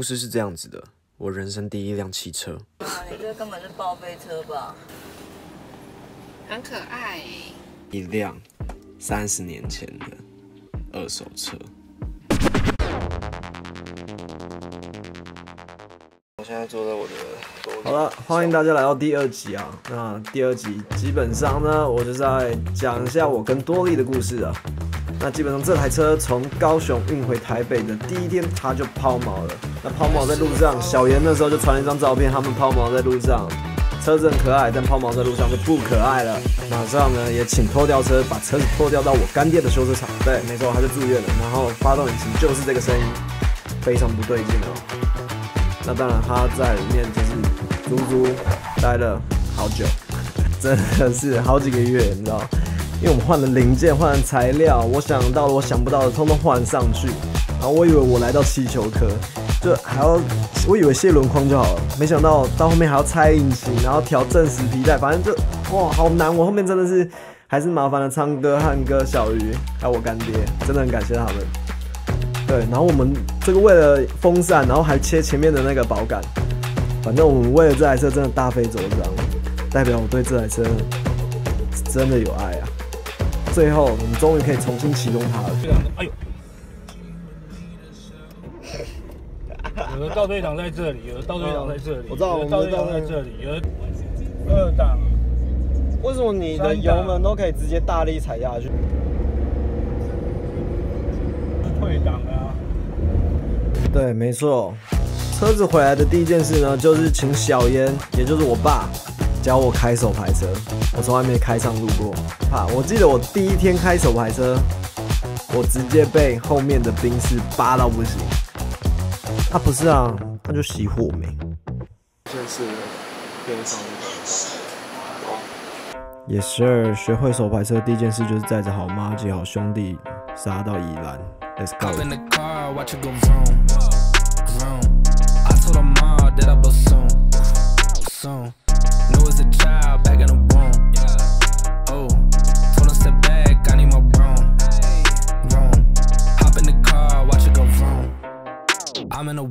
故事是这样子的：我人生第一辆汽车。啊，你这根本是报废车吧？很可爱欸。一辆三十年前的二手车。我现在坐在我的好了，欢迎大家来到第二集啊。那第二集基本上呢，我就在讲一下我跟多利的故事啊。那基本上这台车从高雄运回台北的第一天，它就抛锚了。那抛锚在路上，小严那时候就传了一张照片，他们抛锚在路上，车子很可爱，但抛锚在路上就不可爱了。马上呢也请拖吊车把车子拖吊到我干爹的修车厂。对，没错，他就住院了。然后发动引擎就是这个声音，非常不对劲哦。那当然，他在里面就是足足待了好久，真的是好几个月，你知道？因为我们换了零件，换了材料，我想到了我想不到的，通通换上去。然后我以为我来到气球科，就还要，我以为卸轮框就好了，没想到到后面还要拆引擎，然后调正时皮带，反正就哇，好难。我后面真的是还是麻烦了昌哥、汉哥、小鱼，还有我干爹，真的很感谢他们。对，然后我们这个为了风扇，然后还切前面的那个保杆，反正我们为了这台车真的大费周章，代表我对这台车真的有爱。最后，我们终于可以重新启动它了。哎呦，有的倒退档在这里，有的倒退档在这里，我知道有的倒退档在这里，有的二档。为什么你的油门都可以直接大力踩下去？退档啊！对，没错。车子回来的第一件事呢，就是请小烟，也就是我爸，教我开手排车。我从来没开上路过，啊！我记得我第一天开手排车，我直接被后面的兵士扒到不行。啊，不是啊，他就熄火没。现在是边上也是，学会手排车第一件事就是载着好妈及好兄弟杀到宜兰。Let's go。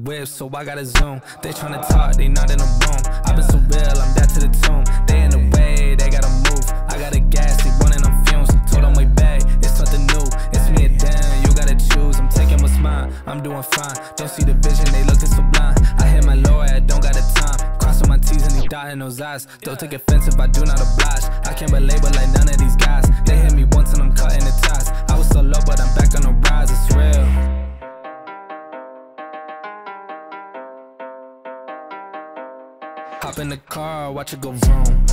Whip, so I gotta zoom. They tryna talk, they not in the room. i been so real, I'm dead to the tomb. They in the way, they gotta move. I gotta gas, they running on fumes. Told them way back, it's something new. It's me and Dan, you gotta choose. I'm taking what's mine, I'm doing fine. Don't see the vision, they looking so blind. I hit my low, I don't got the time. Crossing my T's and he dotting those eyes. Don't take offense if I do not oblige. I can't relate, but like none of these guys. They hit me once Hop in the car, watch it go vroom,